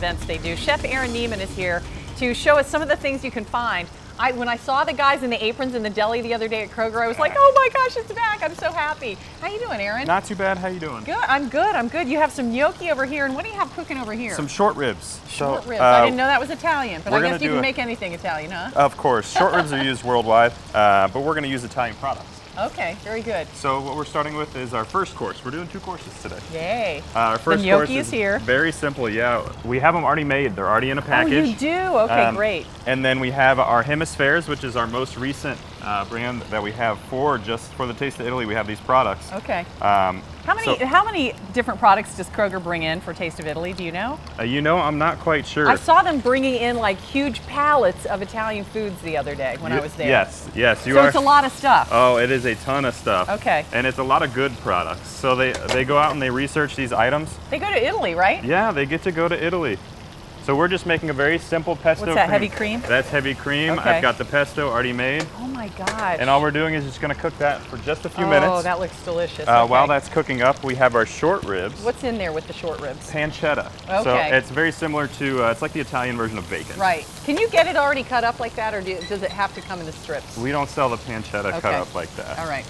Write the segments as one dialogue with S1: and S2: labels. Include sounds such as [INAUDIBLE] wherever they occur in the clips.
S1: events they do. Chef Aaron Nieman is here to show us some of the things you can find. I, when I saw the guys in the aprons in the deli the other day at Kroger, I was like, oh my gosh, it's back. I'm so happy. How you doing, Aaron?
S2: Not too bad. How you doing?
S1: Good. I'm good. I'm good. You have some gnocchi over here, and what do you have cooking over here?
S2: Some short ribs.
S1: short
S2: so,
S1: ribs.
S2: uh,
S1: I didn't know that was Italian, but I guess you can
S2: a-
S1: make anything Italian, huh?
S2: Of course, short ribs are used worldwide, uh, but we're going to use Italian products.
S1: Okay, very good.
S2: So what we're starting with is our first course. We're doing two courses today.
S1: Yay.
S2: Uh, our first
S1: gnocchi
S2: course
S1: is here.
S2: Very simple. Yeah, we have them already made. They're already in a package.
S1: Oh, you do? Okay,
S2: Um,
S1: great.
S2: And then we have our hemispheres, which is our most recent uh, brand that we have for just for the Taste of Italy. We have these products.
S1: Okay.
S2: Um,
S1: How many
S2: so,
S1: how many different products does Kroger bring in for Taste of Italy? Do you know?
S2: uh, you know, I'm not quite sure.
S1: I saw them bringing in like huge pallets of Italian foods the other day when I was there.
S2: Yes, yes, you
S1: so
S2: are.
S1: it's a lot of stuff.
S2: Oh, it is a ton of stuff.
S1: Okay.
S2: And it's a lot of good products. So they they go out and they research these items.
S1: They go to Italy, right?
S2: Yeah, they get to go to Italy. So we're just making a very simple pesto
S1: What's that,
S2: cream.
S1: heavy cream?
S2: That's heavy cream.
S1: Okay.
S2: I've got the pesto already made.
S1: Oh my gosh.
S2: And all we're doing is just gonna cook that for just a few
S1: oh,
S2: minutes.
S1: Oh, that looks delicious.
S2: uh,
S1: Okay.
S2: While that's cooking up, we have our short ribs.
S1: What's in there with the short ribs?
S2: Pancetta.
S1: Okay.
S2: So it's very similar to, uh, it's like the Italian version of bacon.
S1: Right. Can you get it already cut up like that, or do, does it have to come in the strips?
S2: We don't sell the pancetta cut up like that.
S1: All right.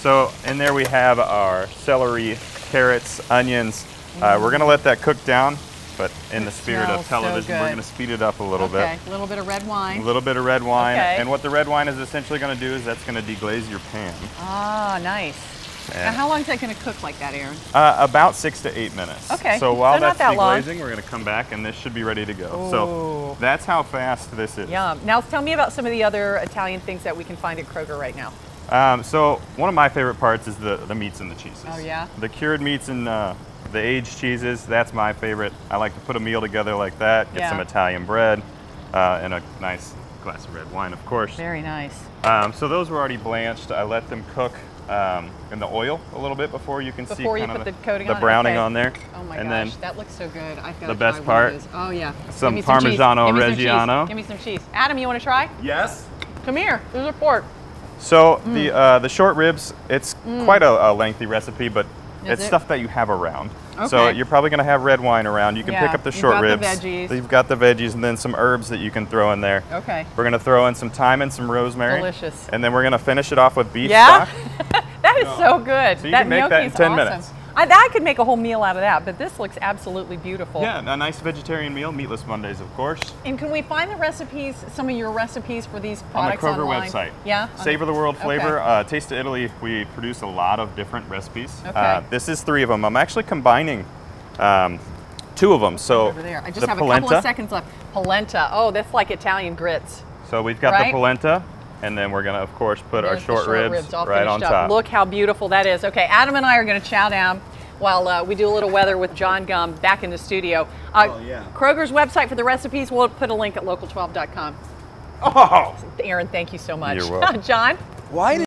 S2: So in there we have our celery, carrots, onions. Uh, we're gonna let that cook down, but in the spirit of
S1: so
S2: television, we're gonna speed it up a little
S1: okay.
S2: bit.
S1: Okay, a little bit of red wine.
S2: A little bit of red wine.
S1: Okay.
S2: And what the red wine is essentially gonna do is that's gonna deglaze your pan.
S1: Ah, nice. Now,
S2: And,
S1: how long is that going to cook like that, Aaron?
S2: uh, about six to eight minutes.
S1: Okay.
S2: So while
S1: So
S2: that's
S1: that long.
S2: deglazing, we're gonna come back and this should be ready to go.
S1: Ooh.
S2: So that's how fast this is.
S1: Yum. Now, tell me about some of the other Italian things that we can find at Kroger right now.
S2: Um, so one of my favorite parts is the, the meats and the cheeses.
S1: Oh, yeah?
S2: The cured meats and uh, the aged cheeses, that's my favorite. I like to put a meal together like that, get
S1: Yeah.
S2: some Italian bread, uh, and a nice glass of red wine, of course.
S1: Very nice.
S2: Um, so those were already blanched. I let them cook um, in the oil a little bit before you can see
S1: you
S2: kind of
S1: the coating
S2: the
S1: on?
S2: browning
S1: Okay.
S2: on there.
S1: Oh my
S2: and
S1: gosh,
S2: then
S1: that looks so good. I've got
S2: the
S1: to
S2: best part,
S1: One of those. Oh yeah.
S2: some
S1: Give some.
S2: Parmigiano
S1: Give me some.
S2: Reggiano.
S1: Give me some cheese. Adam, you want to try?
S2: yes.
S1: Come here. There's a fork.
S2: So
S1: Mm.
S2: the uh, the short ribs, it's quite a, a lengthy recipe, but
S1: Is
S2: it's
S1: it?
S2: stuff that you have around. So you're probably going to have red wine around. You can
S1: Yeah,
S2: pick up the
S1: you've
S2: short
S1: got the
S2: ribs.
S1: veggies.
S2: You've got the veggies and then some herbs that you can throw in there.
S1: Okay.
S2: We're going to throw in some thyme and some rosemary.
S1: Delicious.
S2: And then we're going to finish it off with beef
S1: Yeah?
S2: stock. [LAUGHS]
S1: That is so good.
S2: So you
S1: that
S2: can make that in
S1: is
S2: 10
S1: awesome.
S2: minutes.
S1: I, I could make a whole meal out of that, but this looks absolutely beautiful.
S2: Yeah, a nice vegetarian meal, meatless Mondays, of course.
S1: And can we find the recipes, some of your recipes for these
S2: On the Kroger
S1: online?
S2: website.
S1: Yeah.
S2: Savor the World
S1: okay.
S2: Flavor. Uh, Taste of Italy, we produce a lot of different recipes.
S1: Okay.
S2: Uh, this is three of them. I'm actually combining um, two of them. So
S1: Over there. I just
S2: the
S1: have
S2: polenta.
S1: a couple of seconds left. Polenta. Oh, that's like Italian grits.
S2: So we've got
S1: Right?
S2: the polenta, and then we're gonna, of course, put our
S1: There's the
S2: short, ribs,
S1: all
S2: right on
S1: finished
S2: top.
S1: up. Look how beautiful that is. Okay, Adam and I are going to chow down while uh, we do a little weather with John Gumm back in the studio. Uh,
S2: Oh, yeah.
S1: Kroger's website for the recipes, we'll put a link at local12.com.
S2: Oh!
S1: Aaron, thank you so much.
S2: You're [LAUGHS] welcome.
S1: John?
S3: Why did